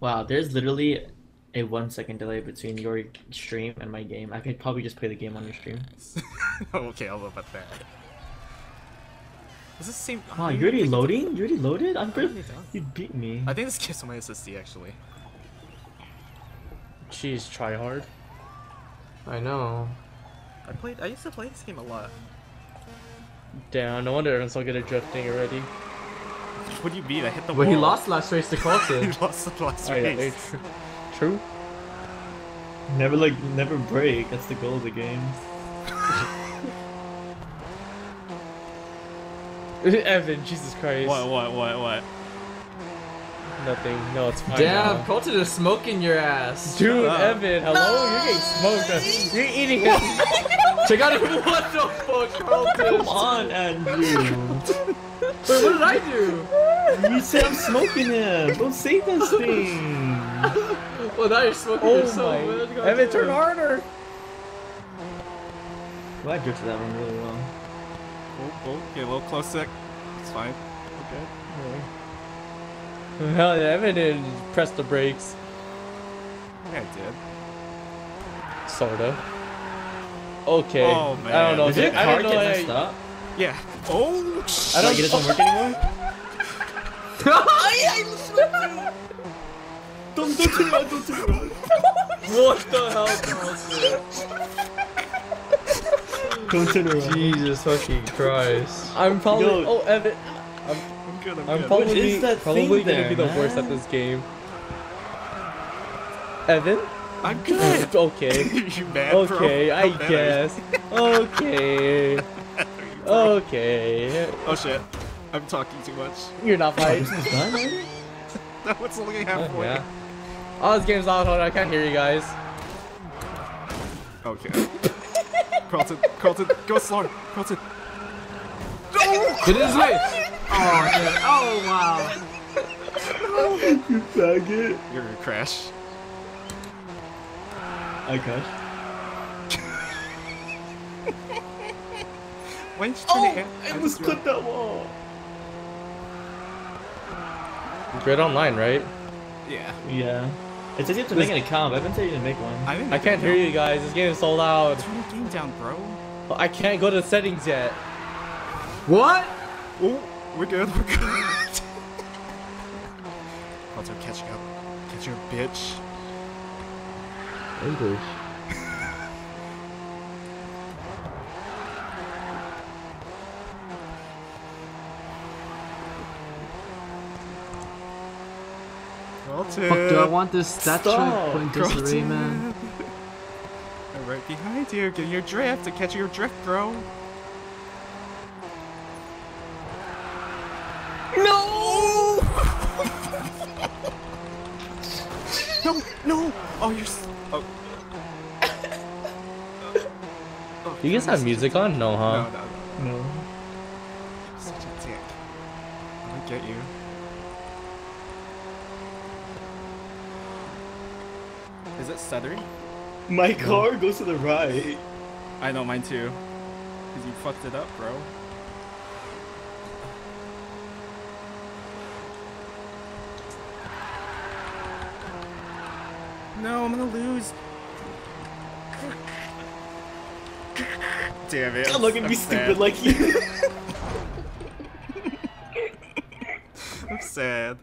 Wow, there's literally a one second delay between your stream and my game. I could probably just play the game on your stream. Oh, okay, I'll know about that. Does this seem? Wow, you're already loading? You're already loaded? I'm pretty. already done. You beat me. I think this gives my SSD actually. Jeez, try hard. I know. I played. I used to play this game a lot. Damn, no wonder I'm so good at drifting already. What do you mean? I hit the Well, wall. he lost last race to he Carlton. lost the last Oh, yeah, race. tr- true. Never like, never break. That's the goal of the game. Evan, Jesus Christ. What? What? What? What? Nothing. No, it's fine. Damn, now. Carlton is smoking your ass. Dude, up. Evan, hello? You're getting smoked. You're eating it. Check out what the fuck, Carlton. Come on, Andrew. Wait, what did I do? you said I'm smoking him. Don't say this thing. Well, now you're smoking oh yourself. my. man. God Evan, turn harder. Well, I drifted that one really well. Oh, oh, get a little close sec. It's fine. Okay. Hell yeah, Evan didn't press the brakes. Yeah, I did. Sorta. Okay. Oh, man. I don't know. Did your I car don't get know. messed I, up? Yeah. Oh. I don't Like, it doesn't work anymore? don't, don't turn around, don't turn around. What the hell, Carlton? Don't turn around. Jesus fucking Christ. I'm probably. Yo. Oh, Evan. I'm good. I'm, I'm good. probably is probably gonna be there, the worst at this game. Evan? I'm good. okay. you mad, bro? Okay, I How mad are you? guess. Okay. Okay. Oh shit. I'm talking too much. You're not This fighting. done already? That was only Oh, halfway. yeah. Oh, this game's loud. Hold on, I can't hear you guys. Okay. Carlton, Carlton, go slower. Carlton. Get in his way. Oh, yeah. oh wow. You faggot. You're gonna crash. I crashed. Why didn't you turn oh, it in? I almost clipped that wall. Grid online, right? Yeah. Yeah. It says you have to make an account, but I've been telling you to make one. I didn't. I can't hear you guys. This game is so loud. Turn the game down, bro. I can't go to the settings yet. What? Oh, we're good. We're good. Carlton, catching up. Catch your bitch. English. Carlton. Fuck, do I want this statue Stop, point disarray, Carlton. man? I'm right behind you. Get your drift to catch your drift, bro. No! No! No! Oh, you're. s- Oh. oh you guys have music on? No, No, huh? no, no. No. Such a dick. I'm gonna get you. Is it stuttering? My car goes to the right. I know mine too. Cause you fucked it up, bro. No, I'm gonna lose. Damn it. I'm looking to be I'm stupid like you. I'm sad.